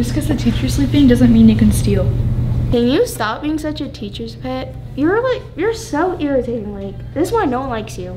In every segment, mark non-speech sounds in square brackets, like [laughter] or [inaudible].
Just because the teacher's sleeping doesn't mean you can steal. Can you stop being such a teacher's pet? You're like, you're so irritating. Like, this is why no one likes you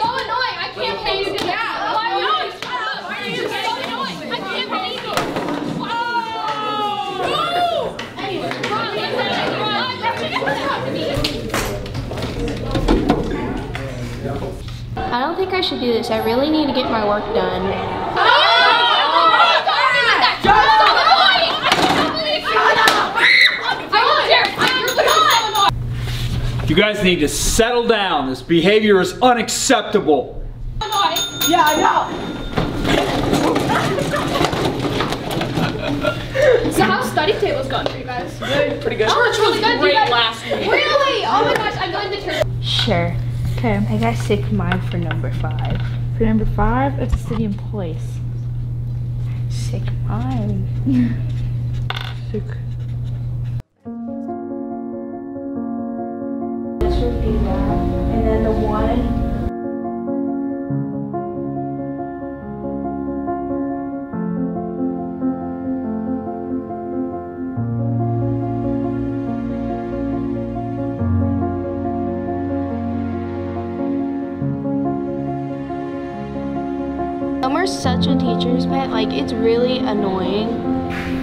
so annoying. I can't pay you to do that. Why are you shut up? Why are you so annoying? I can't pay you. Oh! Anyway, Ron, I don't think I should do this. I really need to get my work done. You guys need to settle down. This behavior is unacceptable. Yeah, I know. So table's gone for you guys? Good. Pretty good. Oh, it's really good. Great guys, last week. Really? Oh my gosh, I'm going to turn. Sure. Okay. I got sick mind for number five. For number five, it's a city and place. Sick mind. [laughs] Sick. Summer's such a teacher's pet, like it's really annoying.